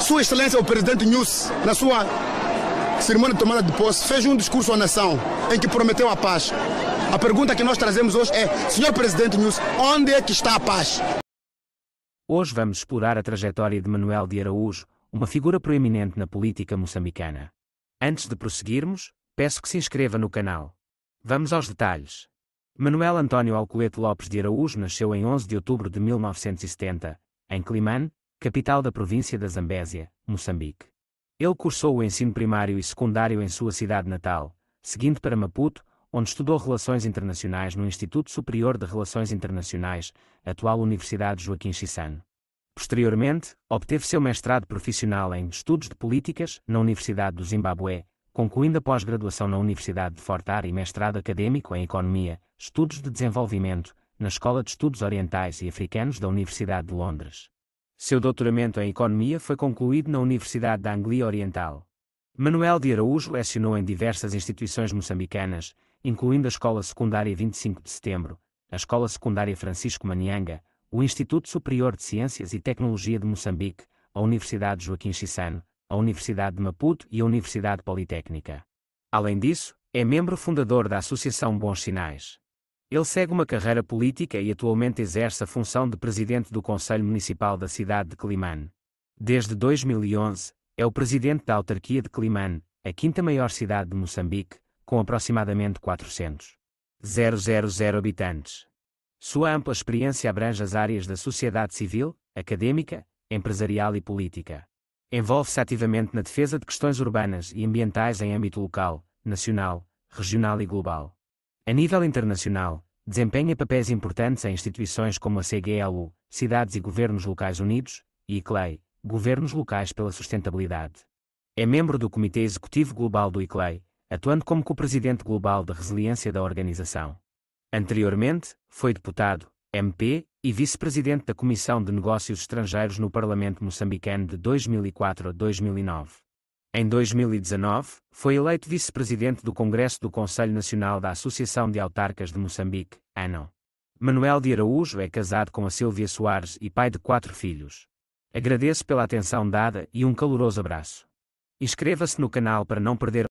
Sua Excelência, o Presidente News, na sua cerimônia de tomada de posse, fez um discurso à nação em que prometeu a paz. A pergunta que nós trazemos hoje é, Senhor Presidente News, onde é que está a paz? Hoje vamos explorar a trajetória de Manuel de Araújo, uma figura proeminente na política moçambicana. Antes de prosseguirmos, peço que se inscreva no canal. Vamos aos detalhes. Manuel António Alcolete Lopes de Araújo nasceu em 11 de outubro de 1970, em Climane, capital da província da Zambésia, Moçambique. Ele cursou o ensino primário e secundário em sua cidade natal, seguindo para Maputo, onde estudou Relações Internacionais no Instituto Superior de Relações Internacionais, atual Universidade Joaquim Chissano. Posteriormente, obteve seu mestrado profissional em Estudos de Políticas na Universidade do Zimbabue, concluindo a pós-graduação na Universidade de Fortar e mestrado acadêmico em Economia, Estudos de Desenvolvimento, na Escola de Estudos Orientais e Africanos da Universidade de Londres. Seu doutoramento em Economia foi concluído na Universidade da Anglia Oriental. Manuel de Araújo lecionou em diversas instituições moçambicanas, incluindo a Escola Secundária 25 de Setembro, a Escola Secundária Francisco Manianga, o Instituto Superior de Ciências e Tecnologia de Moçambique, a Universidade Joaquim Chissano, a Universidade de Maputo e a Universidade Politécnica. Além disso, é membro fundador da Associação Bons Sinais. Ele segue uma carreira política e atualmente exerce a função de presidente do Conselho Municipal da cidade de Climane. Desde 2011, é o presidente da autarquia de Climane, a quinta maior cidade de Moçambique, com aproximadamente 400.000 habitantes. Sua ampla experiência abrange as áreas da sociedade civil, acadêmica, empresarial e política. Envolve-se ativamente na defesa de questões urbanas e ambientais em âmbito local, nacional, regional e global. A nível internacional, desempenha papéis importantes em instituições como a CGLU, Cidades e Governos Locais Unidos, e ICLEI, Governos Locais pela Sustentabilidade. É membro do Comitê Executivo Global do ICLEI, atuando como co-presidente global da resiliência da organização. Anteriormente, foi deputado, MP e vice-presidente da Comissão de Negócios Estrangeiros no Parlamento moçambicano de 2004 a 2009. Em 2019, foi eleito vice-presidente do Congresso do Conselho Nacional da Associação de Autarcas de Moçambique, ANO. Manuel de Araújo é casado com a Silvia Soares e pai de quatro filhos. Agradeço pela atenção dada e um caloroso abraço. Inscreva-se no canal para não perder